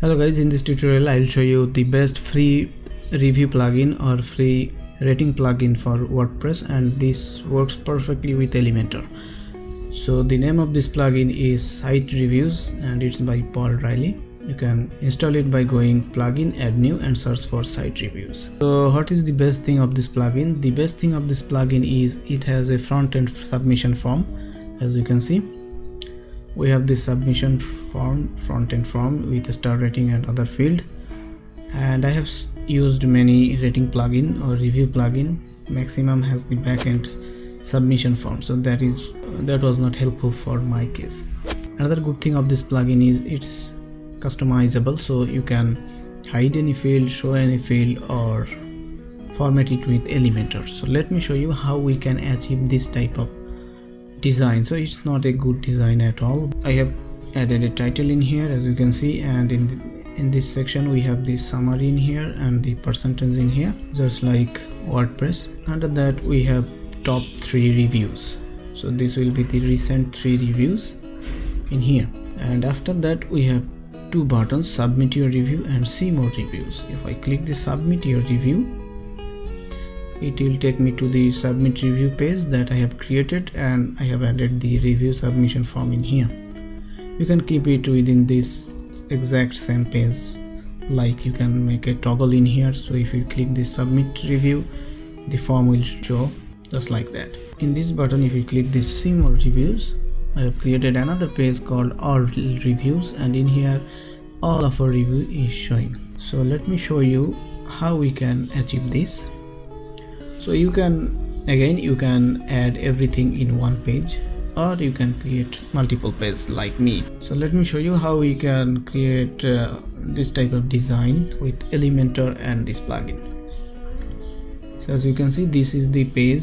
hello guys in this tutorial i'll show you the best free review plugin or free rating plugin for wordpress and this works perfectly with elementor. So the name of this plugin is site reviews and it's by paul riley. You can install it by going plugin add new and search for site reviews. So what is the best thing of this plugin? The best thing of this plugin is it has a front end submission form as you can see we have this submission form front end form with a star rating and other field. And i have used many rating plugin or review plugin. Maximum has the backend submission form. So that is that was not helpful for my case. Another good thing of this plugin is it's customizable. So you can hide any field show any field or format it with elementor. So let me show you how we can achieve this type of design. So it's not a good design at all. I have added a title in here as you can see and in the, in this section we have the summary in here and the percentage in here just like wordpress. Under that we have top three reviews. So this will be the recent three reviews in here. And after that we have two buttons submit your review and see more reviews. If i click the submit your review it will take me to the submit review page that I have created and I have added the review submission form in here. You can keep it within this exact same page. Like you can make a toggle in here so if you click the submit review the form will show just like that. In this button if you click this see more reviews I have created another page called all reviews and in here all of our review is showing. So let me show you how we can achieve this so you can again you can add everything in one page or you can create multiple pages like me. So let me show you how we can create uh, this type of design with elementor and this plugin. So as you can see this is the page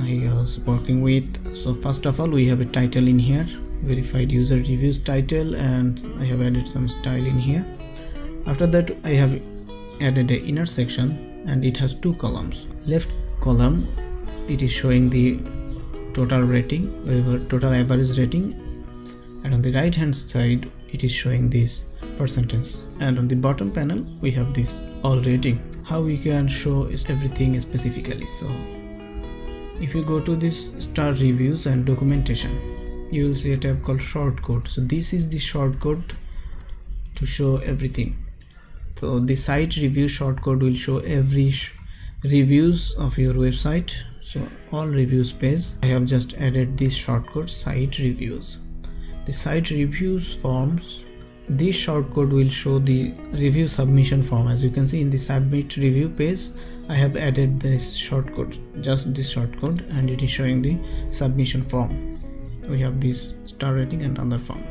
i was working with. So first of all we have a title in here verified user reviews title and i have added some style in here. After that i have added a inner section and it has two columns. Left column it is showing the total rating total average rating and on the right hand side it is showing this percentage. And on the bottom panel we have this all rating. How we can show is everything specifically. So if you go to this site reviews and documentation you will see a tab called shortcode so this is the shortcode to show everything so uh, the site review shortcode will show every sh reviews of your website. So all reviews page i have just added this shortcode site reviews. The site reviews forms this shortcode will show the review submission form. As you can see in the submit review page i have added this shortcode just this shortcode and it is showing the submission form. We have this star rating and other form.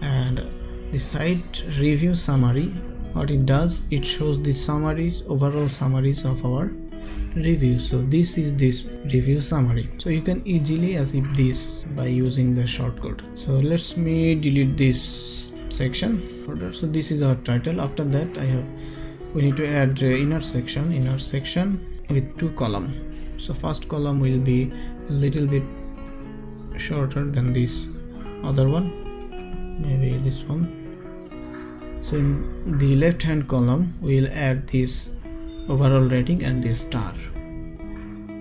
And the site review summary what it does it shows the summaries overall summaries of our review. So this is this review summary. So you can easily achieve this by using the shortcode so let's me delete this section. So this is our title. After that i have we need to add inner section inner section with two column. So first column will be a little bit shorter than this other one. Maybe this one so in the left hand column we'll add this overall rating and this star.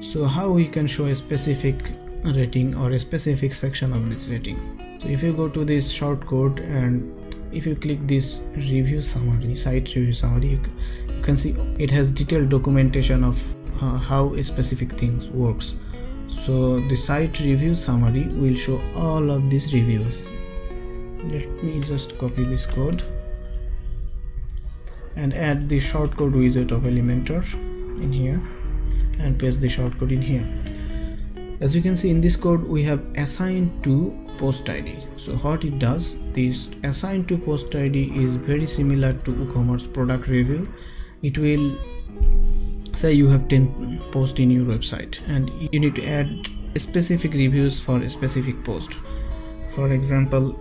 So how we can show a specific rating or a specific section of this rating? So if you go to this shortcode and if you click this review summary site review summary you, you can see it has detailed documentation of uh, how a specific things works. So the site review summary will show all of these reviews. Let me just copy this code and add the shortcode wizard of Elementor in here. And paste the shortcode in here. As you can see in this code we have assigned to post id so what it does this assigned to post id is very similar to woocommerce product review. It will say you have 10 posts in your website and you need to add specific reviews for a specific post. For example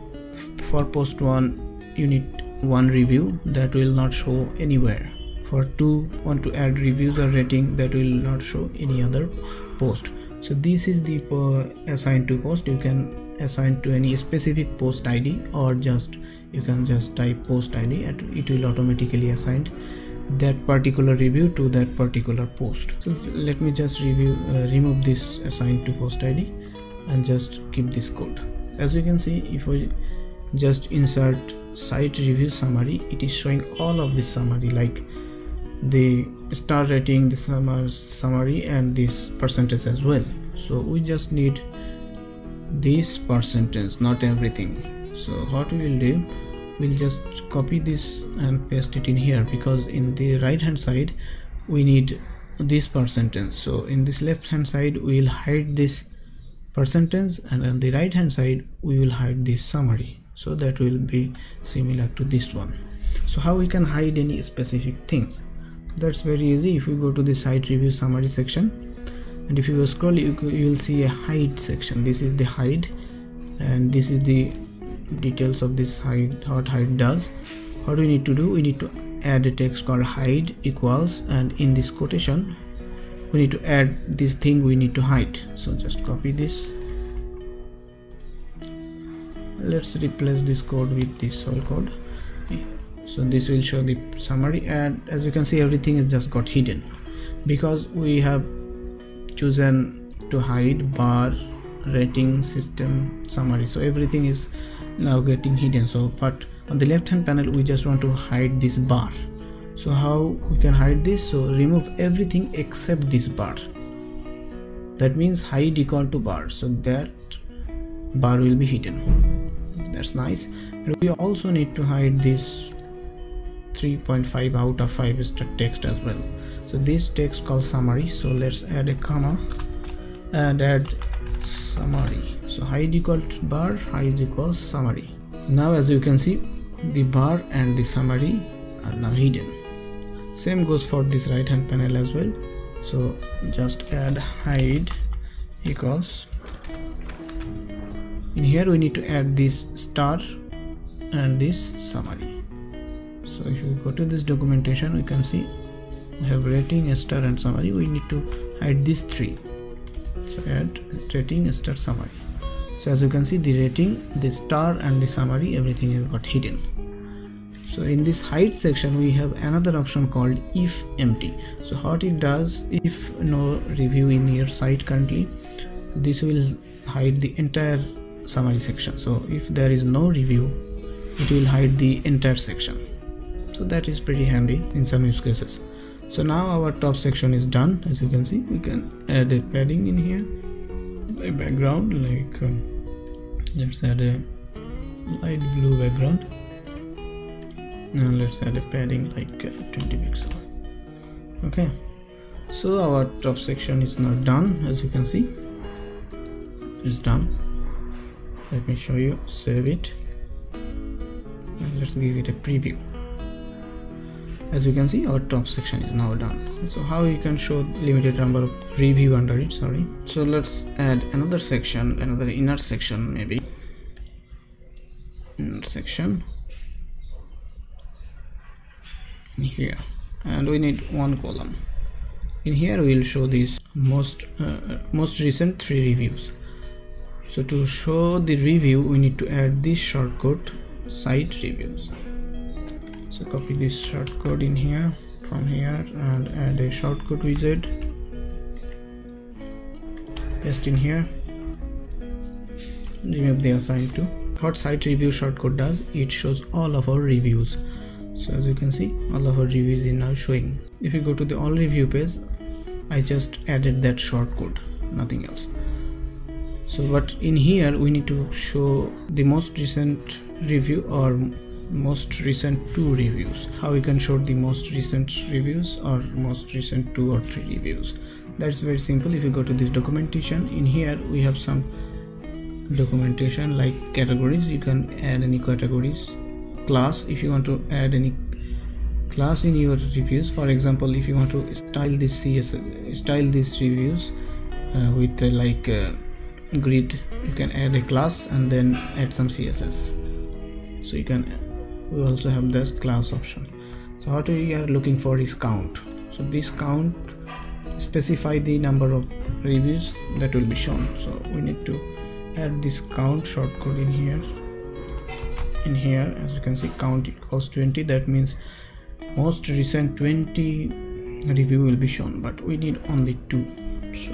for post 1 you need one review that will not show anywhere. For two want to add reviews or rating that will not show any other post. So this is the uh, assigned to post. You can assign to any specific post id or just you can just type post id and it will automatically assign that particular review to that particular post. So let me just review uh, remove this assigned to post id and just keep this code. As you can see if we just insert site review summary. It is showing all of this summary like the star rating the summary and this percentage as well. So we just need this percentage not everything. So what we will do we'll just copy this and paste it in here because in the right hand side we need this percentage. So in this left hand side we will hide this percentage and on the right hand side we will hide this summary so that will be similar to this one. So how we can hide any specific things? That's very easy. If you go to the site review summary section and if you scroll you, you will see a hide section. This is the hide and this is the details of this hide what hide does. What we need to do we need to add a text called hide equals and in this quotation we need to add this thing we need to hide. So just copy this let's replace this code with this whole code. So this will show the summary and as you can see everything is just got hidden. Because we have chosen to hide bar rating system summary. So everything is now getting hidden. So but on the left hand panel we just want to hide this bar. So how we can hide this? So remove everything except this bar. That means hide equal to bar. So that bar will be hidden that's nice. And we also need to hide this 3.5 out of 5 is text as well. So this text called summary. So let's add a comma and add summary. So hide equal to bar hide equals summary. Now as you can see the bar and the summary are now hidden. Same goes for this right hand panel as well. So just add hide equals in here we need to add this star and this summary. So if you go to this documentation we can see we have rating star and summary. We need to hide these three. So add rating star summary. So as you can see the rating the star and the summary everything is got hidden. So in this hide section we have another option called if empty. So what it does if no review in your site currently this will hide the entire summary section. So if there is no review it will hide the entire section. So that is pretty handy in some use cases. So now our top section is done. As you can see we can add a padding in here a background like um, let's add a light blue background. And let's add a padding like uh, 20 pixel. Okay. So our top section is now done. As you can see it's done let me show you. Save it. And let's give it a preview. As you can see our top section is now done. So how you can show limited number of review under it? Sorry. So let's add another section another inner section maybe. Inner section. In here. And we need one column. In here we'll show these most uh, most recent three reviews so to show the review we need to add this shortcode site reviews. So copy this shortcode in here from here and add a shortcode wizard paste in here. Remove the assign to. What site review shortcode does it shows all of our reviews. So as you can see all of our reviews is now showing. If you go to the all review page i just added that shortcode nothing else so but in here we need to show the most recent review or most recent two reviews. How we can show the most recent reviews or most recent two or three reviews. That's very simple. If you go to this documentation in here we have some documentation like categories. You can add any categories. Class if you want to add any class in your reviews. For example if you want to style this cs style these reviews uh, with uh, like uh, grid you can add a class and then add some css so you can we also have this class option. So what we are looking for is count. So this count specify the number of reviews that will be shown. So we need to add this count shortcode in here. In here as you can see count equals 20 that means most recent 20 review will be shown but we need only two. So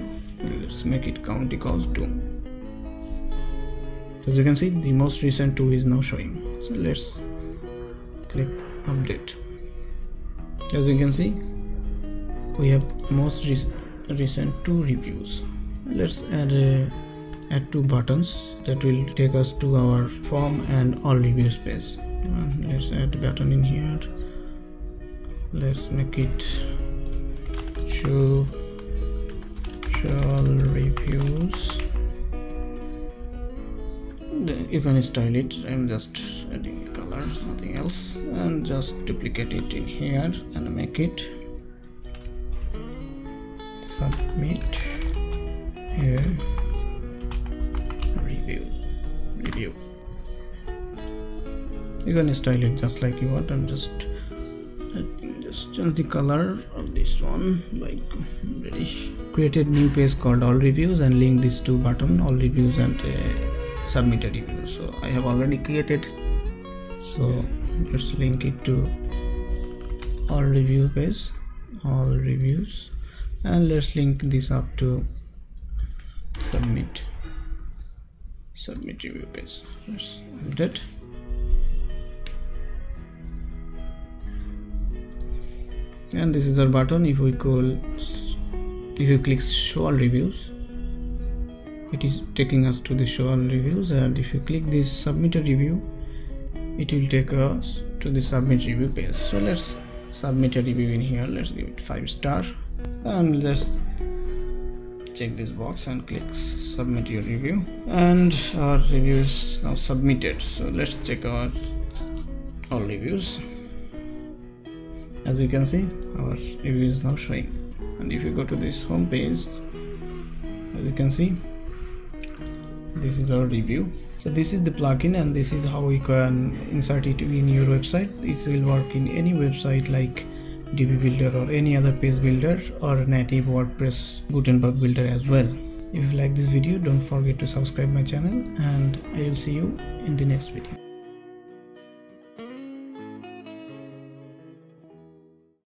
let's make it count equals 2 so as you can see the most recent 2 is now showing. So let's click update. As you can see we have most re recent two reviews. Let's add a, add two buttons that will take us to our form and all reviews page and uh, let's add a button in here. Let's make it show all reviews. You can style it. I'm just adding color nothing else. And just duplicate it in here and make it submit. Here. Review. Review. You can style it just like you want. I'm just just change the color of this one like reddish created new page called all reviews and link these two button all reviews and uh, submit a review so i have already created. So let's link it to all review page all reviews and let's link this up to submit. Submit review page. Let's update and this is our button. If we call if you click show all reviews it is taking us to the show all reviews. And if you click this submit a review it will take us to the submit review page. So let's submit a review in here. Let's give it five star. And let's check this box and click submit your review. And our review is now submitted. So let's check our all reviews. As you can see our review is now showing and if you go to this home page as you can see this is our review. So this is the plugin and this is how you can insert it in your website. This will work in any website like Divi builder or any other page builder or native WordPress Gutenberg builder as well. If you like this video don't forget to subscribe my channel and I will see you in the next video